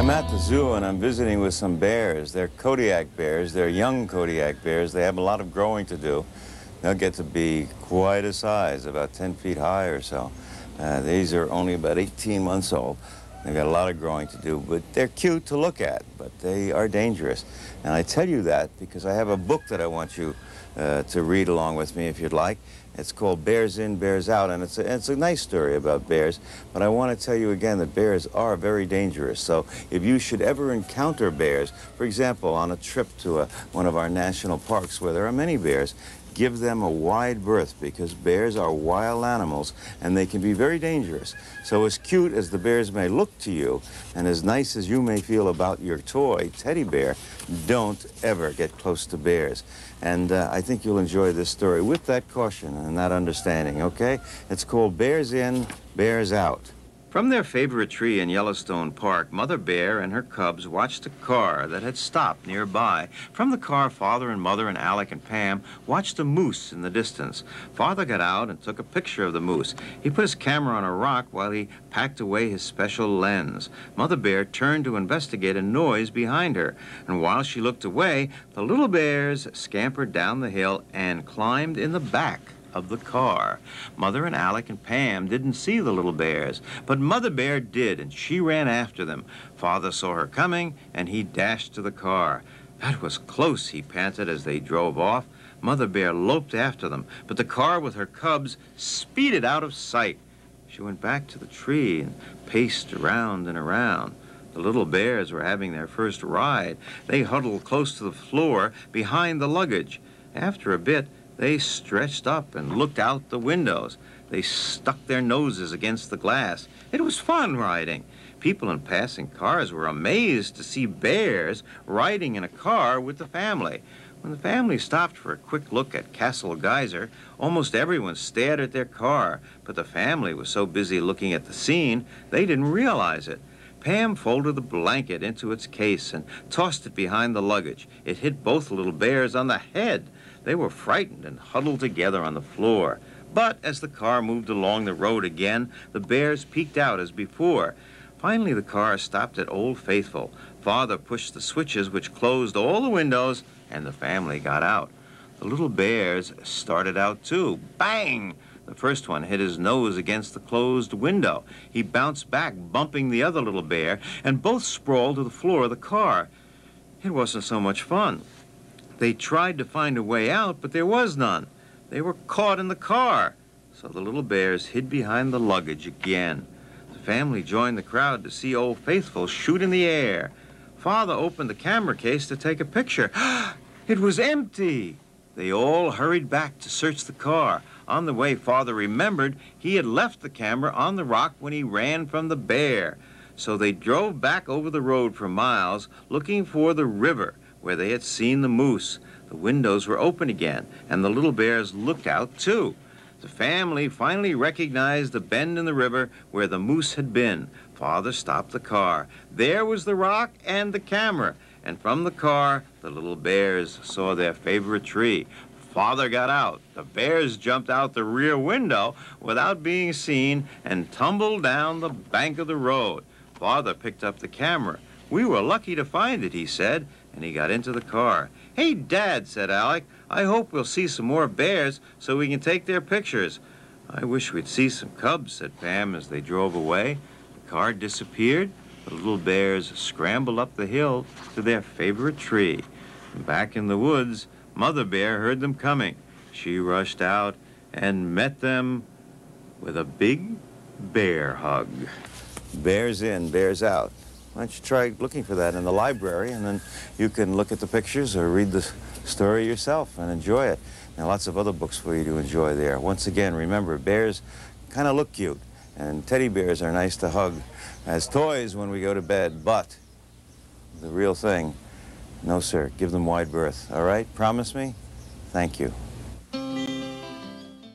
I'm at the zoo and I'm visiting with some bears. They're Kodiak bears. They're young Kodiak bears. They have a lot of growing to do. They'll get to be quite a size, about 10 feet high or so. Uh, these are only about 18 months old. They've got a lot of growing to do, but they're cute to look at, but they are dangerous. And I tell you that because I have a book that I want you uh, to read along with me if you'd like. It's called Bears In, Bears Out, and it's a, it's a nice story about bears, but I want to tell you again that bears are very dangerous. So if you should ever encounter bears, for example, on a trip to a, one of our national parks where there are many bears, give them a wide berth because bears are wild animals and they can be very dangerous. So as cute as the bears may look to you and as nice as you may feel about your toy teddy bear, don't ever get close to bears. And uh, I think you'll enjoy this story with that caution and that understanding, okay? It's called Bears In, Bears Out. From their favorite tree in Yellowstone Park, Mother Bear and her cubs watched a car that had stopped nearby. From the car, Father and Mother and Alec and Pam watched a moose in the distance. Father got out and took a picture of the moose. He put his camera on a rock while he packed away his special lens. Mother Bear turned to investigate a noise behind her, and while she looked away, the little bears scampered down the hill and climbed in the back of the car. Mother and Alec and Pam didn't see the little bears, but Mother Bear did, and she ran after them. Father saw her coming, and he dashed to the car. That was close, he panted as they drove off. Mother Bear loped after them, but the car with her cubs speeded out of sight. She went back to the tree and paced around and around. The little bears were having their first ride. They huddled close to the floor behind the luggage. After a bit, they stretched up and looked out the windows. They stuck their noses against the glass. It was fun riding. People in passing cars were amazed to see bears riding in a car with the family. When the family stopped for a quick look at Castle Geyser, almost everyone stared at their car, but the family was so busy looking at the scene, they didn't realize it. Pam folded the blanket into its case and tossed it behind the luggage. It hit both little bears on the head. They were frightened and huddled together on the floor. But as the car moved along the road again, the bears peeked out as before. Finally, the car stopped at Old Faithful. Father pushed the switches which closed all the windows, and the family got out. The little bears started out too. Bang! The first one hit his nose against the closed window. He bounced back, bumping the other little bear, and both sprawled to the floor of the car. It wasn't so much fun. They tried to find a way out, but there was none. They were caught in the car. So the little bears hid behind the luggage again. The family joined the crowd to see Old Faithful shoot in the air. Father opened the camera case to take a picture. it was empty. They all hurried back to search the car. On the way, Father remembered he had left the camera on the rock when he ran from the bear. So they drove back over the road for miles looking for the river where they had seen the moose. The windows were open again, and the little bears looked out too. The family finally recognized the bend in the river where the moose had been. Father stopped the car. There was the rock and the camera. And from the car, the little bears saw their favorite tree. Father got out. The bears jumped out the rear window without being seen and tumbled down the bank of the road. Father picked up the camera. We were lucky to find it, he said, and he got into the car. Hey, Dad, said Alec, I hope we'll see some more bears so we can take their pictures. I wish we'd see some cubs, said Pam as they drove away. The car disappeared. The little bears scrambled up the hill to their favorite tree. back in the woods, Mother Bear heard them coming. She rushed out and met them with a big bear hug. Bears in, bears out. Why don't you try looking for that in the library, and then you can look at the pictures or read the story yourself and enjoy it. And lots of other books for you to enjoy there. Once again, remember, bears kind of look cute, and teddy bears are nice to hug as toys when we go to bed, but the real thing, no, sir, give them wide berth, all right? Promise me? Thank you.